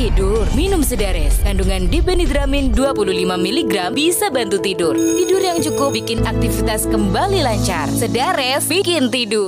tidur, minum Sedares. Kandungan dibenidramin 25 mg bisa bantu tidur. Tidur yang cukup bikin aktivitas kembali lancar. Sedares bikin tidur.